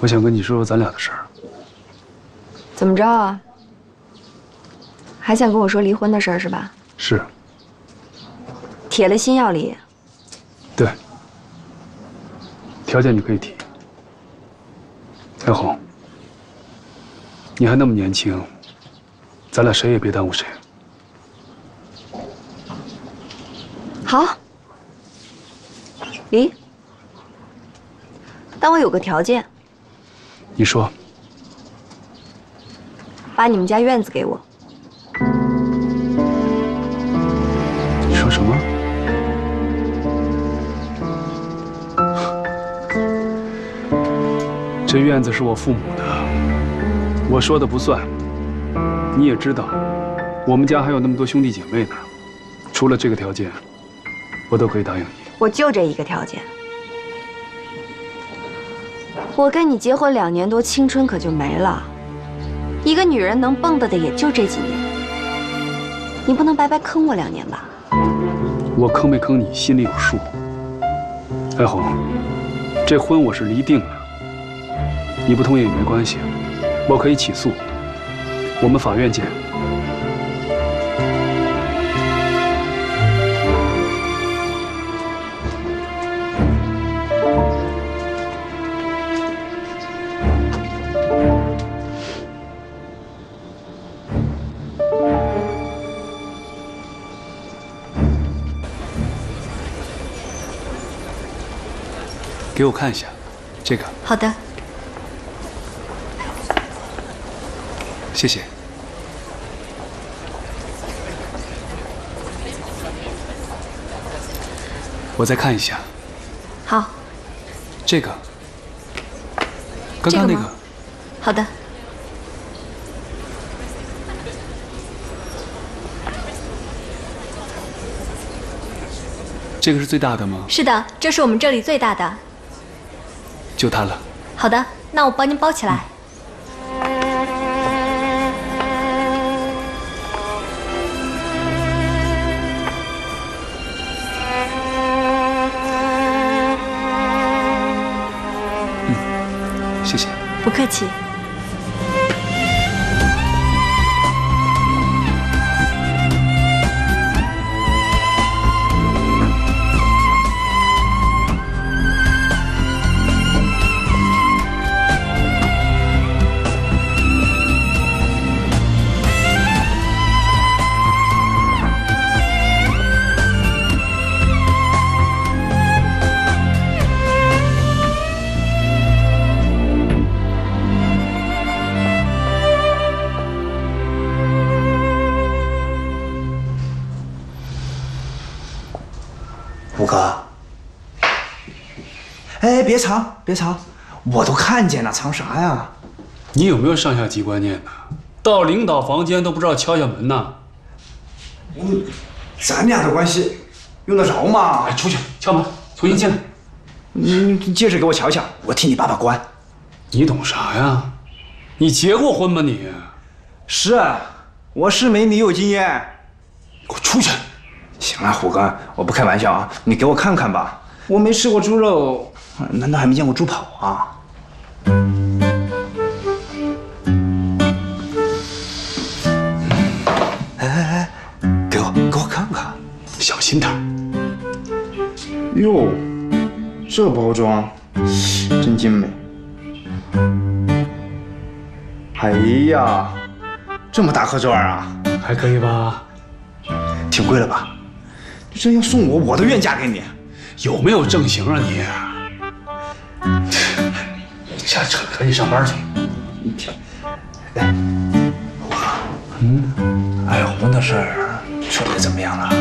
我想跟你说说咱俩的事儿。怎么着啊？还想跟我说离婚的事儿是吧？是，铁了心要离。对，条件你可以提。彩虹，你还那么年轻，咱俩谁也别耽误谁。好，离。但我有个条件，你说，把你们家院子给我。你说什么？这院子是我父母的，我说的不算。你也知道，我们家还有那么多兄弟姐妹呢。除了这个条件，我都可以答应你。我就这一个条件。我跟你结婚两年多，青春可就没了。一个女人能蹦跶的也就这几年，你不能白白坑我两年吧？我坑没坑你，心里有数。艾红，这婚我是离定了，你不同意也没关系，我可以起诉。我们法院见。我看一下，这个。好的。谢谢。我再看一下。好。这个。刚刚那个。好的。这个是最大的吗？是的，这是我们这里最大的。就它了。好的，那我帮您包起来。嗯，谢谢。不客气。别藏，别藏，我都看见了，藏啥呀？你有没有上下级观念呢？到领导房间都不知道敲敲门呢？我，咱俩的关系用得着吗？哎，出去敲门，重新进来。你戒指给我瞧瞧，我替你把把关。你懂啥呀？你结过婚吗？你？是，我是没你有经验。给我出去！行了，虎哥，我不开玩笑啊，你给我看看吧，我没吃过猪肉。难道还没见过猪跑啊？哎哎哎，给我给我看看，小心点。哟，这包装真精美。哎呀，这么大颗钻啊？还可以吧？挺贵了吧？你这要送我，我都愿嫁给你。有没有正形啊你？下车，赶紧上班去。来，嗯，爱红的事儿处理的怎么样了？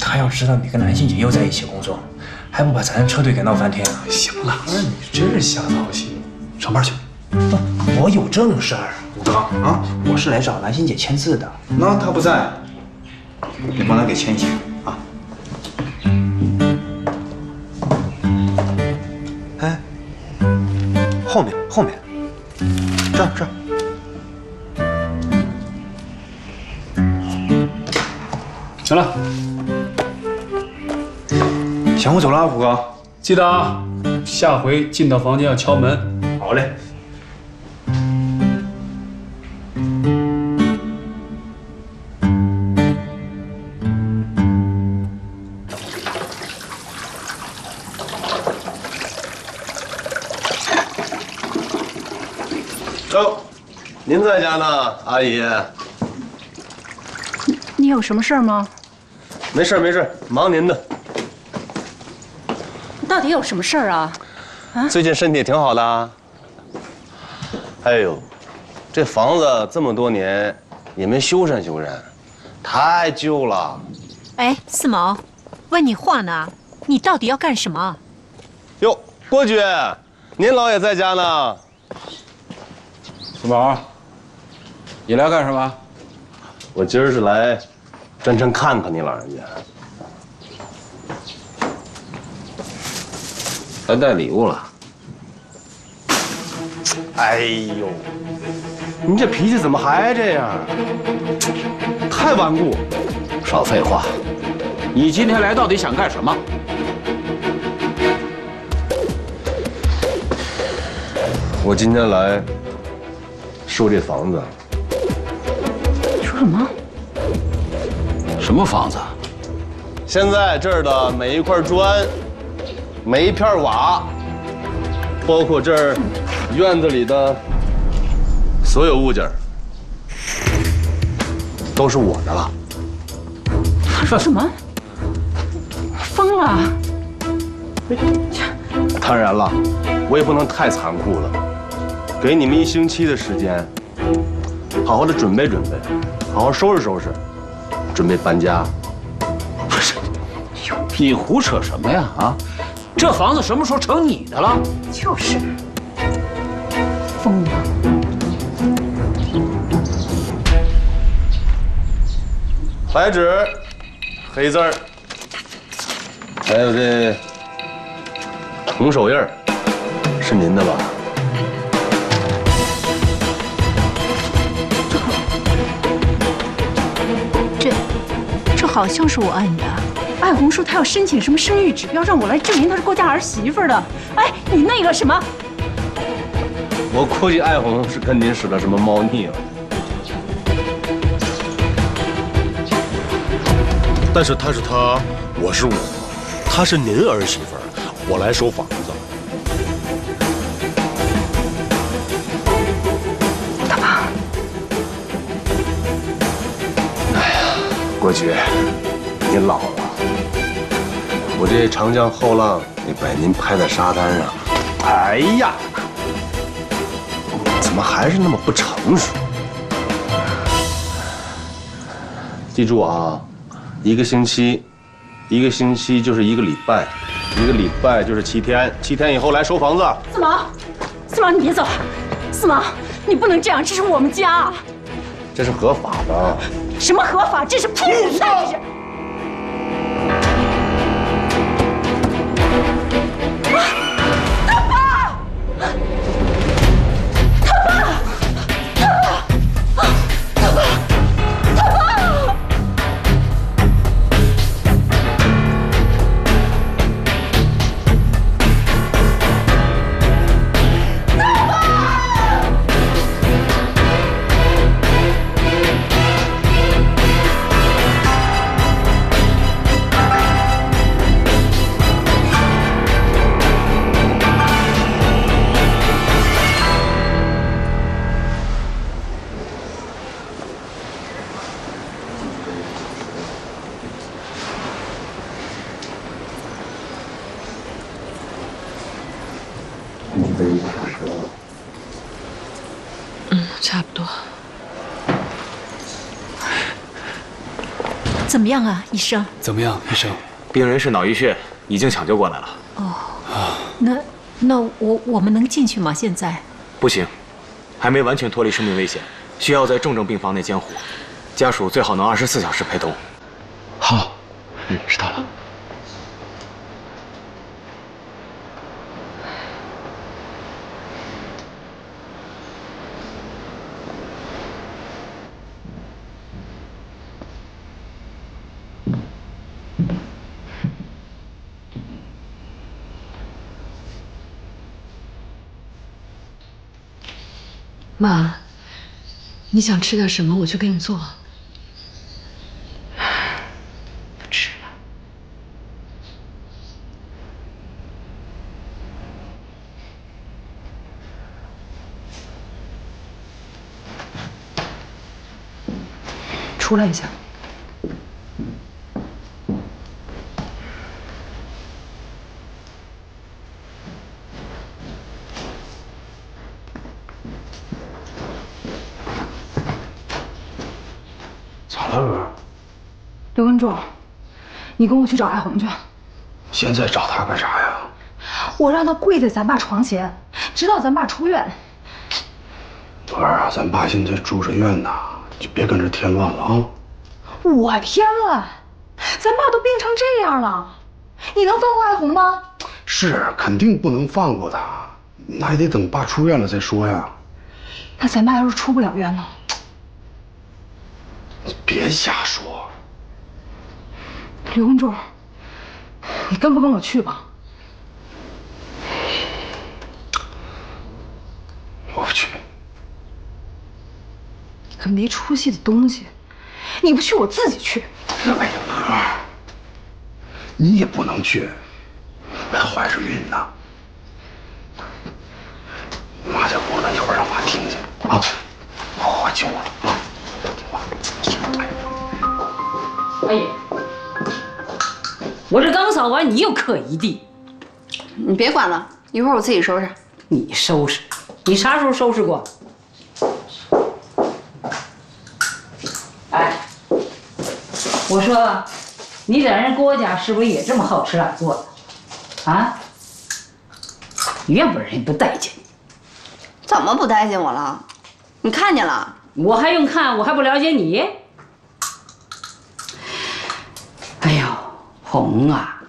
他要知道你跟蓝心姐又在一起工作，还不把咱车队给闹翻天啊？行了，你真是瞎操心。上班去。我有正事儿，武刚啊，我是来找蓝心姐签字的。那她不在，你帮她给签一签。行了，行，我走了啊，虎哥。记得啊，下回进到房间要敲门。好嘞。哟，您在家呢，阿姨？你有什么事儿吗？没事没事，忙您的。到底有什么事儿啊？最近身体挺好的。哎呦，这房子这么多年也没修缮修缮，太旧了。哎，四毛，问你话呢，你到底要干什么？哟，郭局，您老也在家呢。四毛，你来干什么？我今儿是来专程看看你老人家。来带礼物了。哎呦，你这脾气怎么还这样？太顽固。少废话！你今天来到底想干什么？我今天来收这房子。说什么？什么房子？现在这儿的每一块砖、每一片瓦，包括这儿院子里的所有物件，都是我的了。他说什么？疯了！当然了，我也不能太残酷了，给你们一星期的时间，好好的准备准备，好好收拾收拾，准备搬家。不是，你胡扯什么呀？啊，这房子什么时候成你的了？就是疯了。白纸，黑字儿，还有这红手印儿，是您的吧？好像是我摁的。艾红说她要申请什么生育指标，让我来证明她是郭家儿媳妇的。哎，你那个什么，我估计艾红是跟您使了什么猫腻了。但是他是他，我是我，她是您儿媳妇，我来收房子。郭局，您老了，我这长江后浪得把您拍在沙滩上。哎呀，怎么还是那么不成熟？记住啊，一个星期，一个星期就是一个礼拜，一个礼拜就是七天，七天以后来收房子。四毛，四毛你别走，四毛你不能这样，这是我们家，这是合法的。什么合法？这是骗人！怎么样啊，医生？怎么样，医生？病人是脑溢血，已经抢救过来了。哦那那我我们能进去吗？现在？不行，还没完全脱离生命危险，需要在重症病房内监护，家属最好能二十四小时陪同。好，嗯，知道了。妈，你想吃点什么，我去给你做。不吃了。出来一下。咋了，哥？刘文柱，你跟我去找艾红去。现在找他干啥呀？我让他跪在咱爸床前，直到咱爸出院。儿啊，咱爸现在住着院呢，就别跟着添乱了啊！我添乱，咱爸都病成这样了，你能放过艾红吗？是，肯定不能放过他，那还得等爸出院了再说呀。那咱爸要是出不了院呢？你别瞎说。刘文柱，你跟不跟我去吧？我不去。你个没出息的东西！你不去，我自己去。哎呀，哥，你也不能去，别怀着孕呢。妈在屋呢，一会儿让妈听见啊。我这刚扫完，你又磕一地。你别管了，一会儿我自己收拾。你收拾？你啥时候收拾过？哎，我说，你在人郭家是不是也这么好吃懒做的？啊？怨不得人不待见你。怎么不待见我了？你看见了？我还用看？我还不了解你？哎呦，红啊，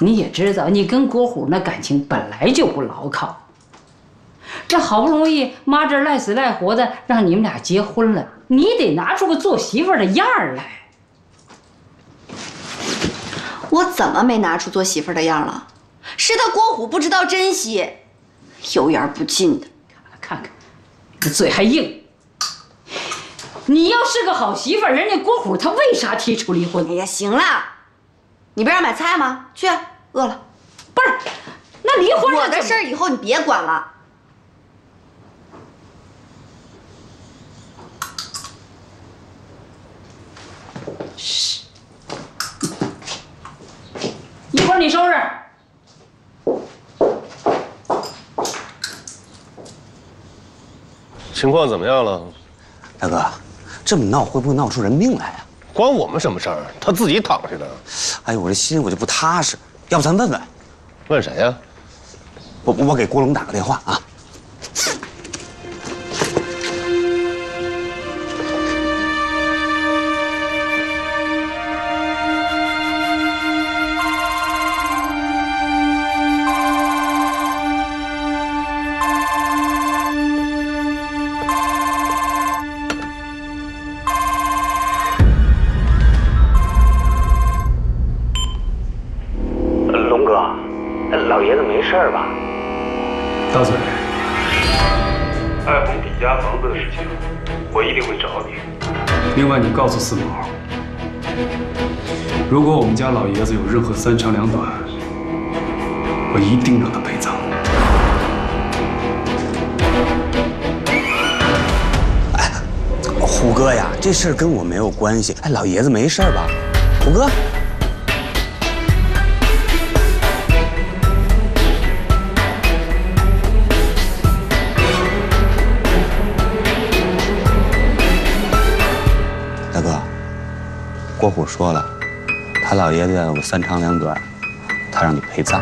你也知道，你跟郭虎那感情本来就不牢靠。这好不容易妈这赖死赖活的让你们俩结婚了，你得拿出个做媳妇的样儿来。我怎么没拿出做媳妇的样了？是他郭虎不知道珍惜，油盐不进的。看看，这嘴还硬。你要是个好媳妇，人家郭虎他为啥提出离婚？哎呀，行了，你不让买菜吗？去，饿了。不是，那离婚我的事儿以后你别管了。嘘，一会儿你收拾。情况怎么样了？大哥，这么闹会不会闹出人命来呀？关我们什么事儿？他自己躺下的。哎呦，我这心我就不踏实。要不咱问问？问谁呀？我我给郭龙打个电话啊。另外，你告诉四毛，如果我们家老爷子有任何三长两短，我一定让他陪葬。哎虎哥呀，这事儿跟我没有关系。哎，老爷子没事吧？虎哥。郭虎说了，他老爷子有个三长两短，他让你陪葬。